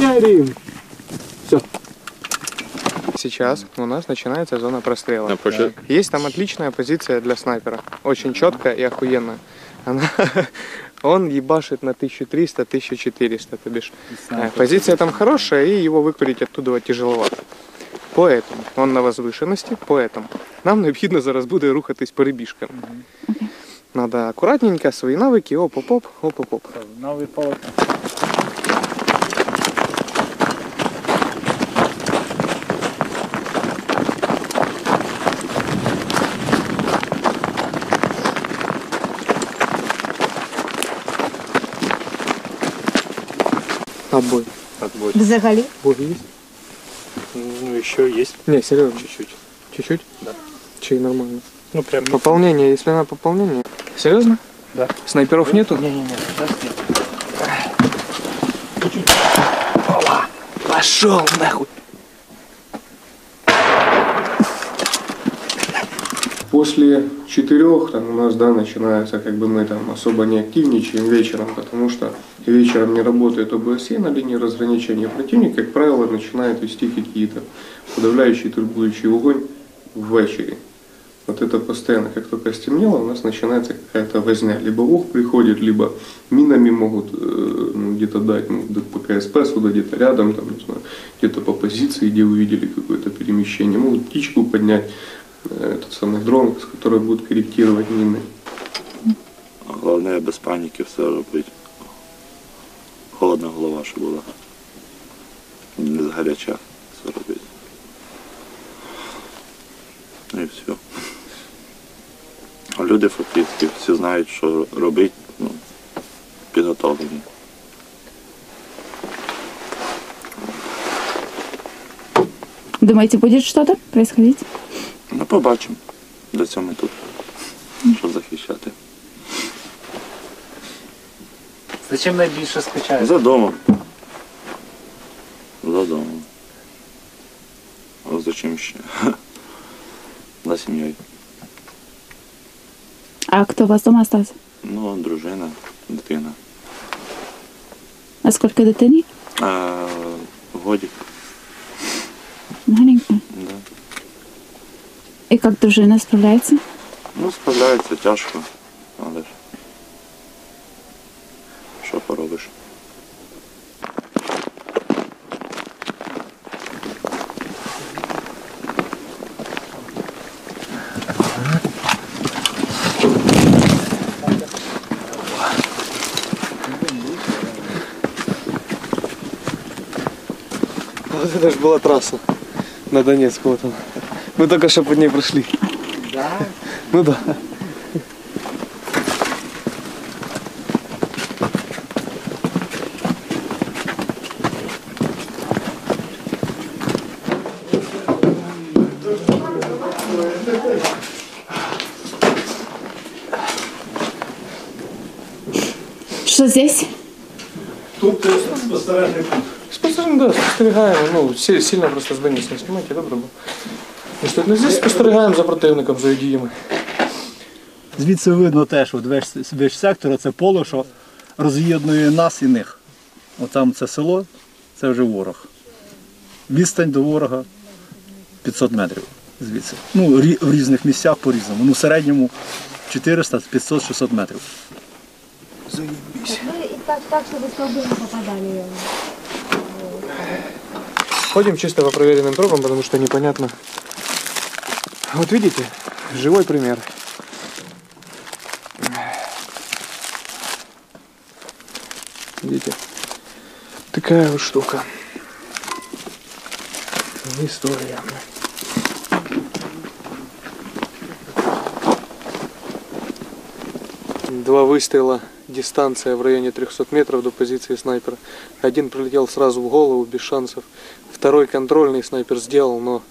Ярим! Все. Сейчас у нас начинается зона прострела. На почет- Есть там отличная позиция для снайпера. Очень четкая и охуенная. Она... Он ебашит на 1300-1400, то бишь. Э, Позиция там хорошая, и его выкурить оттуда тяжеловато. Поэтому он на возвышенности, поэтому нам необхідно зараз буде рухатись перебіжками. Надо акуратненько свої навики, оп-оп-оп, оп-оп-оп. Новий полок. Отбой. Отбой. Взагалі. Бой есть? Ну, еще есть Не, серьезно. чуть-чуть. Чуть-чуть? Да. Че, нормально. Ну, прям не- Пополнение, если на пополнение. Серьезно? Да. Снайперов нету? Не-не-не, сейчас нет. Пошел нахуй. После четырех там у нас да начинается как бы мы там особо не активничаем вечером, потому что вечером не работает ОБСЕ на линии разграничения. Противник, как правило, начинает вести какие-то подавляющий турбующий огонь в вечере. Вот это постоянно, как только стемнело, у нас начинается какая-то возня. Либо ОХ приходит, либо минами могут э, ну, где-то дать, ну, по КСП сюда где-то рядом, там, не знаю, где-то по позиции, где увидели какое-то перемещение. Могут птичку поднять, этот самый дрон, с которой будут корректировать мины. Головне без паніки все робити. Холодна голова, щоб була. Не згаряча все робити. Ну І все. А люди фактично всі знають, що робити, ну, підготовлені. Думаете, будет что-то происходить? Побачимо. Для цього ми тут. Щоб захищати. Зачем найбільше скачаєш? За домом. За домом. А зачем ще? За сім'єю. А кто у вас дома остался? Ну, дружина, дитина. А сколько дитині? А, годик, Маленька. да. І як дружина справляється? Ну, справляється тяжко, але ж. Що поробиш? Вот это же была трасса на Донецк вот он. Мы только что по ней прошли. Да? Ну да. Що здесь? Спостерігаємо, да, спостерігаємо. Ну, сі- сильно просто з Донецька не знімайте, добре було. Ну, що, ну, здесь спостерігаємо за противником, за його діями. Звідси видно теж, от весь, весь сектор, це поле, що роз'єднує нас і них. Отам це село, це вже ворог. Відстань до ворога 500 метрів звідси. Ну, рі- в різних місцях по-різному. Ну, в середньому 400, 500, 600 метрів. Ну и так, так, чтобы столбы не попадали. Ходим чисто по проверенным тропам, потому что непонятно. Вот видите, живой пример. Видите? Такая вот штука. История. Два выстрела, дистанция в районе 300 метров до позиции снайпера. Один прилетел сразу в голову, без шансов. Второй контрольный снайпер сделал, но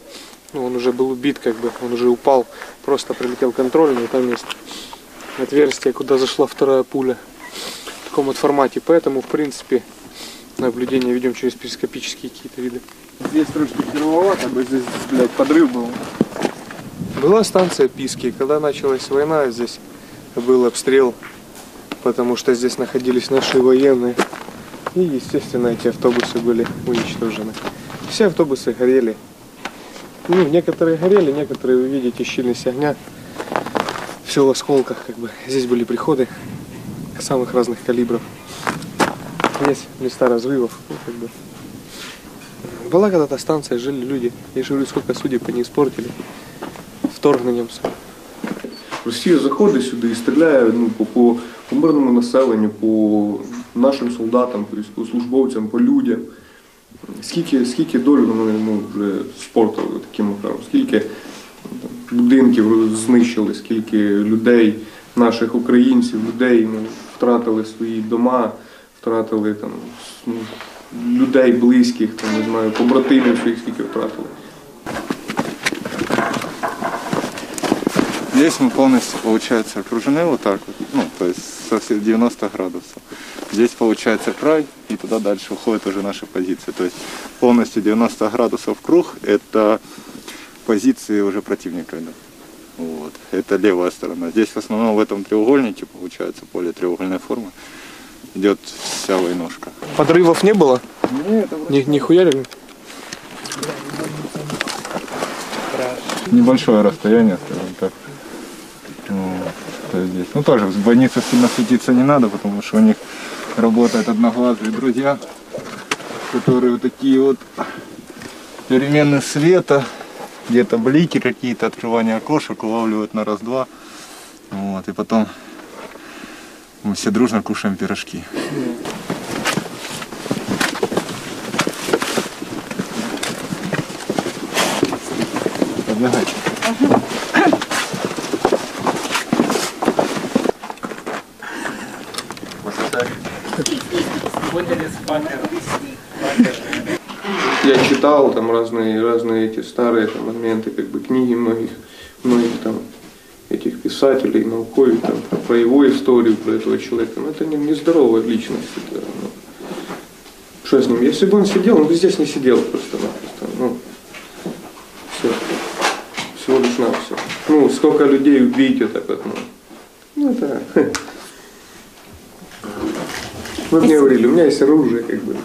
ну, он уже был убит, как бы, он уже упал. Просто прилетел контрольный, и там есть отверстие, куда зашла вторая пуля. В таком вот формате. Поэтому, в принципе, наблюдение ведем через перископические какие-то виды. Здесь трошки херововато, бы здесь, блядь, подрыв был. Была станция Писки. Когда началась война, здесь был обстрел, потому что здесь находились наши военные. И, естественно, эти автобусы были уничтожены. Все автобусы горели Ну, некоторые горели, некоторые, вы видите, щельность огня. Все в осколках, как бы. Здесь были приходы самых разных калибров. Есть места разрывов, ну, как бы. Была когда-то станция, жили люди. Я же говорю, сколько судеб они испортили вторгненням. своїм. Росія заходить сюди і стріляє ну, по, по, по мирному населенню, по нашим солдатам, по військовослужбовцям, по людям. Скільки, скільки вони ну, вже спортили таким макаром, скільки там, будинків знищили, скільки людей, наших українців, людей ну, втратили свої дома, втратили там, ну, людей близьких, там, не знаю, побратимів своїх скільки втратили. Здесь мы полностью, получается, окружены вот так вот, ну, то есть со всех 90 градусов. Здесь получается край, и туда дальше уходят уже наши позиции. То есть полностью 90 градусов круг – это позиции уже противника. Да. Вот. Это левая сторона. Здесь в основном в этом треугольнике, получается, поле треугольной формы, идет вся войнушка. Подрывов не было? Ни, не хуярили? Небольшое расстояние, скажем так. Есть здесь. Ну тоже в больнице сильно светиться не надо, потому что у них работают одноглазые друзья, которые вот такие вот перемены света, где-то блики какие-то, открывание окошек улавливают на раз-два. Вот, и потом мы все дружно кушаем пирожки. Я читал там разные, разные эти старые там, моменты, как бы книги многих, многих там этих писателей, науковых, там, про, его историю, про этого человека. Но это не, не здоровая личность. Это, ну, что с ним? Если бы он сидел, он бы здесь не сидел просто-напросто. Ну, все. Всего лишь на все. Ну, сколько людей убить так вот, ну. Ну, это... Вы мне говорили, у меня есть оружие, как бы.